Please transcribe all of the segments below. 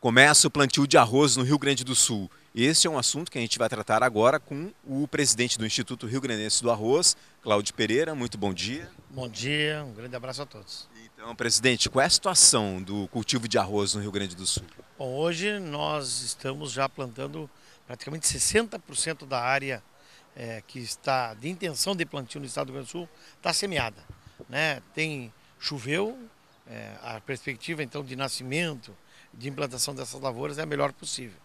Começa o plantio de arroz no Rio Grande do Sul. Este é um assunto que a gente vai tratar agora com o presidente do Instituto Rio Grandense do Arroz, Cláudio Pereira. Muito bom dia. Bom dia, um grande abraço a todos. Então, presidente, qual é a situação do cultivo de arroz no Rio Grande do Sul? Bom, hoje nós estamos já plantando praticamente 60% da área é, que está de intenção de plantio no estado do Rio Grande do Sul está semeada. Né? Tem choveu, é, a perspectiva então de nascimento, de implantação dessas lavouras é a melhor possível.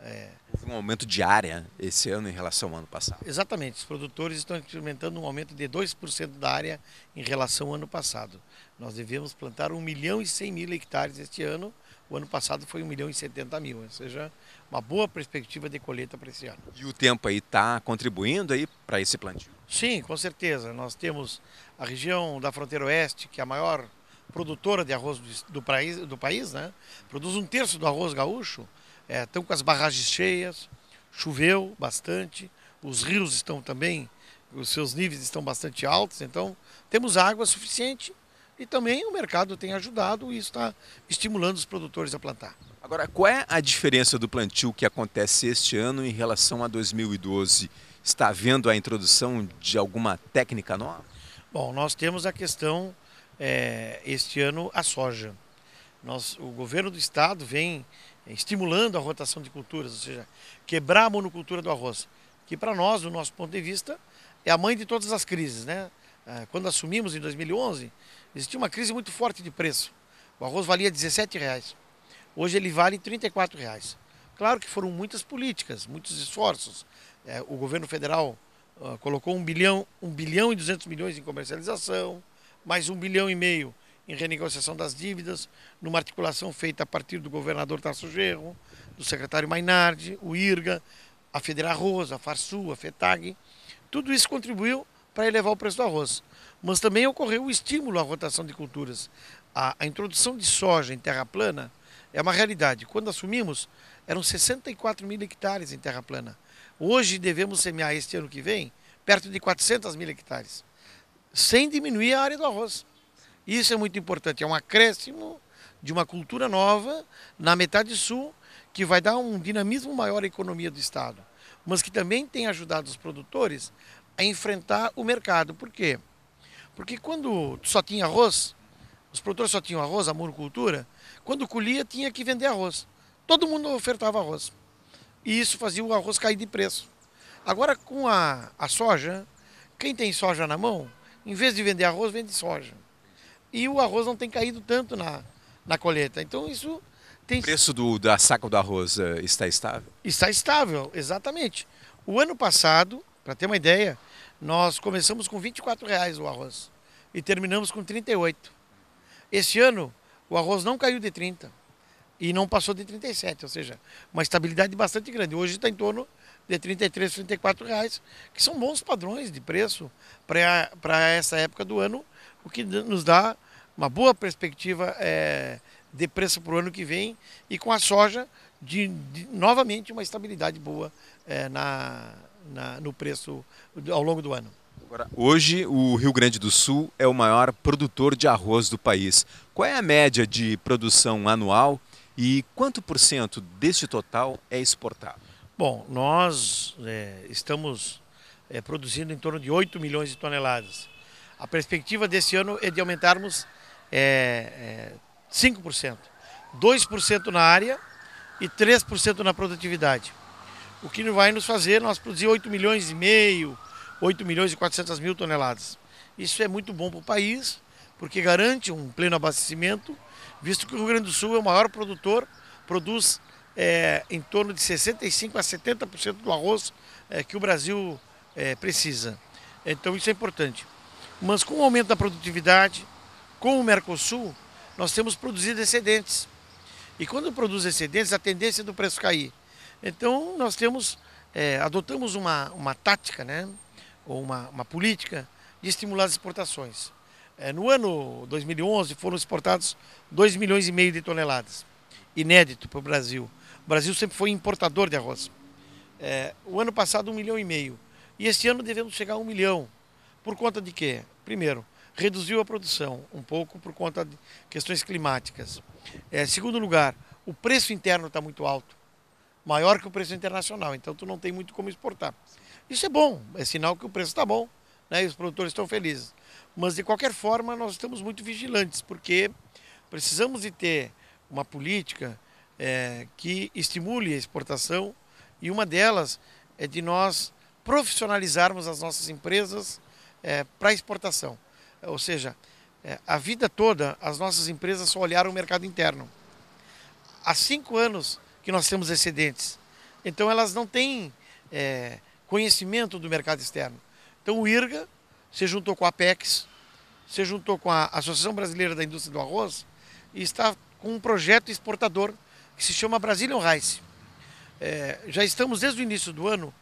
É... Houve um aumento de área esse ano em relação ao ano passado. Exatamente, os produtores estão experimentando um aumento de 2% da área em relação ao ano passado. Nós devemos plantar 1 milhão e 100 mil hectares este ano, o ano passado foi 1 milhão e 70 mil, ou seja, uma boa perspectiva de colheita para esse ano. E o tempo aí está contribuindo aí para esse plantio? Sim, com certeza. Nós temos a região da fronteira oeste, que é a maior produtora de arroz do, país, do país, né? Produz um terço do arroz gaúcho. É, estão com as barragens cheias, choveu bastante, os rios estão também, os seus níveis estão bastante altos, então temos água suficiente e também o mercado tem ajudado e está estimulando os produtores a plantar. Agora, qual é a diferença do plantio que acontece este ano em relação a 2012? Está havendo a introdução de alguma técnica nova? Bom, nós temos a questão é, este ano a soja. Nós, o governo do estado vem estimulando a rotação de culturas, ou seja, quebrar a monocultura do arroz, que para nós, do nosso ponto de vista, é a mãe de todas as crises. Né? É, quando assumimos em 2011, existia uma crise muito forte de preço. O arroz valia 17 reais. Hoje ele vale 34 reais. Claro que foram muitas políticas, muitos esforços. É, o governo federal uh, colocou um bilhão, um bilhão e 200 milhões em comercialização, mais um bilhão e meio em renegociação das dívidas, numa articulação feita a partir do governador Tarso Gerro, do secretário Mainardi, o IRGA, a Federal Arroz, a Farsul, a FETAG. Tudo isso contribuiu para elevar o preço do arroz. Mas também ocorreu o estímulo à rotação de culturas. A, a introdução de soja em terra plana é uma realidade. Quando assumimos, eram 64 mil hectares em terra plana. Hoje devemos semear este ano que vem perto de 400 mil hectares sem diminuir a área do arroz. Isso é muito importante, é um acréscimo de uma cultura nova na metade sul que vai dar um dinamismo maior à economia do estado, mas que também tem ajudado os produtores a enfrentar o mercado. Por quê? Porque quando só tinha arroz, os produtores só tinham arroz, a monocultura, quando colhia tinha que vender arroz. Todo mundo ofertava arroz. E isso fazia o arroz cair de preço. Agora com a, a soja, quem tem soja na mão em vez de vender arroz, vende soja. E o arroz não tem caído tanto na, na colheita. Então isso tem. O preço do, da saca do arroz uh, está estável? Está estável, exatamente. O ano passado, para ter uma ideia, nós começamos com 24 reais o arroz e terminamos com 38. Este ano, o arroz não caiu de 30 e não passou de 37, ou seja, uma estabilidade bastante grande. Hoje está em torno de 33, 34 reais, que são bons padrões de preço para essa época do ano, o que nos dá uma boa perspectiva é, de preço para o ano que vem e com a soja de, de novamente uma estabilidade boa é, na, na, no preço ao longo do ano. Agora, hoje o Rio Grande do Sul é o maior produtor de arroz do país. Qual é a média de produção anual e quanto por cento deste total é exportado? Bom, nós é, estamos é, produzindo em torno de 8 milhões de toneladas. A perspectiva desse ano é de aumentarmos é, é, 5%. 2% na área e 3% na produtividade. O que vai nos fazer nós produzir 8 milhões e meio, 8 milhões e 400 mil toneladas. Isso é muito bom para o país, porque garante um pleno abastecimento, visto que o Rio Grande do Sul é o maior produtor, produz é, em torno de 65% a 70% do arroz é, que o Brasil é, precisa. Então isso é importante. Mas com o aumento da produtividade, com o Mercosul, nós temos produzido excedentes. E quando produz excedentes, a tendência é do preço cair. Então nós temos, é, adotamos uma, uma tática, né, ou uma, uma política de estimular as exportações. É, no ano 2011 foram exportados 2 milhões e meio de toneladas, inédito para o Brasil. O Brasil sempre foi importador de arroz. É, o ano passado, um milhão e meio. E este ano devemos chegar a um milhão. Por conta de quê? Primeiro, reduziu a produção um pouco por conta de questões climáticas. É, segundo lugar, o preço interno está muito alto, maior que o preço internacional, então tu não tem muito como exportar. Isso é bom, é sinal que o preço está bom, né, e os produtores estão felizes. Mas de qualquer forma, nós estamos muito vigilantes, porque precisamos de ter uma política é, que estimule a exportação e uma delas é de nós profissionalizarmos as nossas empresas é, para exportação. Ou seja, é, a vida toda as nossas empresas só olharam o mercado interno. Há cinco anos que nós temos excedentes, então elas não têm é, conhecimento do mercado externo. Então o IRGA se juntou com a Apex, se juntou com a Associação Brasileira da Indústria do Arroz e está com um projeto exportador que se chama Brazilian Rice. É, já estamos desde o início do ano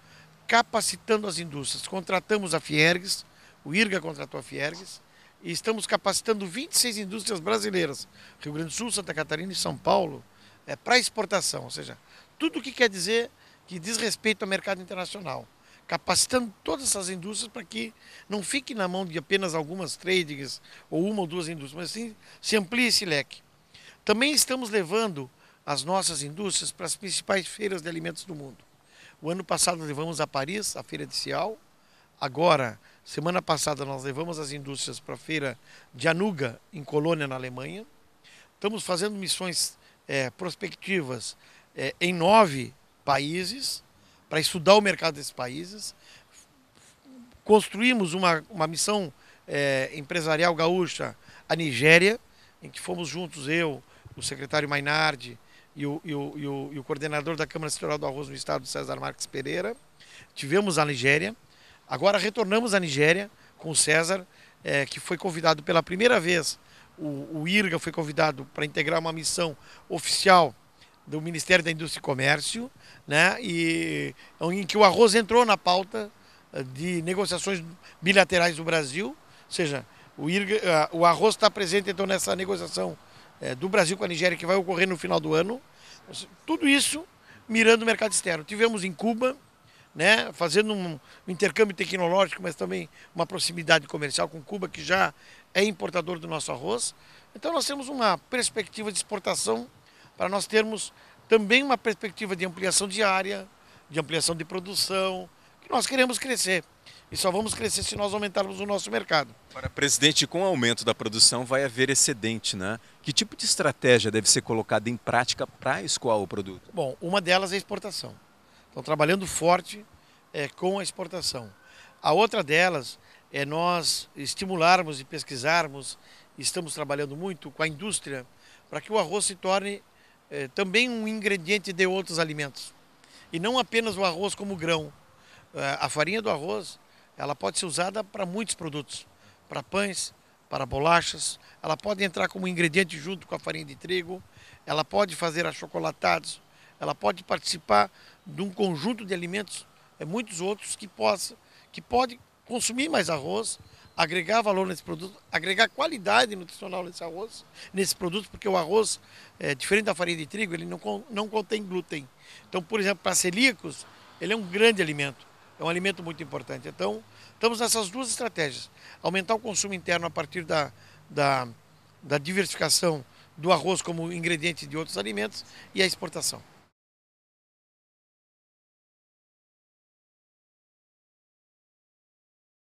capacitando as indústrias. Contratamos a Fiergues, o IRGA contratou a Fiergues, e estamos capacitando 26 indústrias brasileiras, Rio Grande do Sul, Santa Catarina e São Paulo, é, para exportação, ou seja, tudo o que quer dizer que diz respeito ao mercado internacional. Capacitando todas essas indústrias para que não fique na mão de apenas algumas tradings ou uma ou duas indústrias, mas sim se amplie esse leque. Também estamos levando as nossas indústrias para as principais feiras de alimentos do mundo. O ano passado levamos a Paris, a feira de Cial. Agora, semana passada, nós levamos as indústrias para a feira de Anuga, em Colônia, na Alemanha. Estamos fazendo missões é, prospectivas é, em nove países, para estudar o mercado desses países. Construímos uma, uma missão é, empresarial gaúcha à Nigéria, em que fomos juntos, eu, o secretário Mainardi e o, e o, e o, e o coordenador da Câmara Setorial do Arroz no Estado, César Marques Pereira. Tivemos a Nigéria. Agora retornamos à Nigéria com o César, é, que foi convidado pela primeira vez. O, o IRGA foi convidado para integrar uma missão oficial do Ministério da Indústria e Comércio, né? E em que o arroz entrou na pauta eh, de negociações bilaterais do Brasil, ou seja, o, IRGA, eh, o arroz está presente então nessa negociação é, do Brasil com a Nigéria, que vai ocorrer no final do ano. Tudo isso mirando o mercado externo. Tivemos em Cuba, né, fazendo um, intercâmbio tecnológico, mas também uma proximidade comercial com Cuba, que já é importador do nosso arroz. Então nós temos uma perspectiva de exportação para nós termos também uma perspectiva de ampliação de área, de ampliação de produção, que nós queremos crescer. E só vamos crescer se nós aumentarmos o nosso mercado. Para presidente, com o aumento da produção vai haver excedente, né? Que tipo de estratégia deve ser colocada em prática para escoar o produto? Bom, uma delas é a exportação. Estão trabalhando forte é, com a exportação. A outra delas é nós estimularmos e pesquisarmos, estamos trabalhando muito com a indústria, para que o arroz se torne é, também um ingrediente de outros alimentos. E não apenas o arroz como grão. É, a farinha do arroz ela pode ser usada para muitos produtos, para pães, para bolachas, ela pode entrar como ingrediente junto com a farinha de trigo, ela pode fazer achocolatados, ela pode participar de um conjunto de alimentos, é, muitos outros que possa, que pode consumir mais arroz, agregar valor nesse produto, agregar qualidade nutricional nesse arroz, nesse produto, porque o arroz, é, diferente da farinha de trigo, ele não, não contém glúten. Então, por exemplo, para celíacos, ele é um grande alimento. É um alimento muito importante. Então, estamos nessas duas estratégias. Aumentar o consumo interno a partir da, da, da diversificação do arroz como ingrediente de outros alimentos e a exportação.